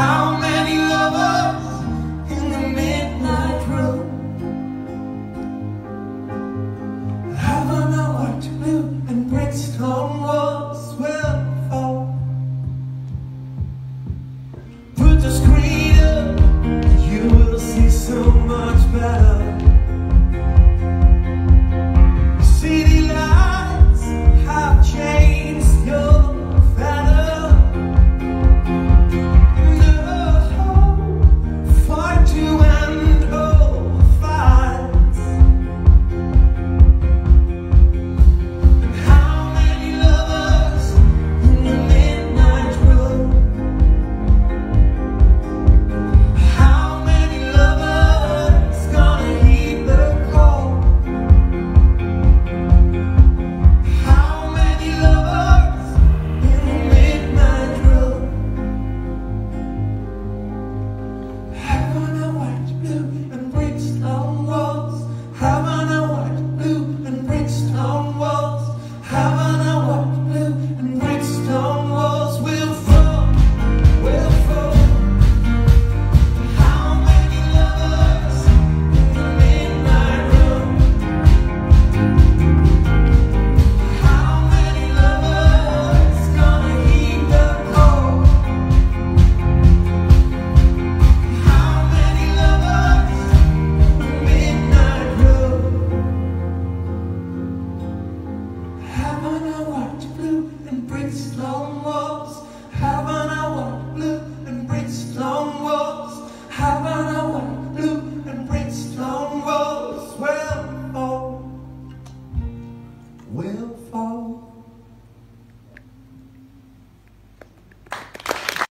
how many How It's long.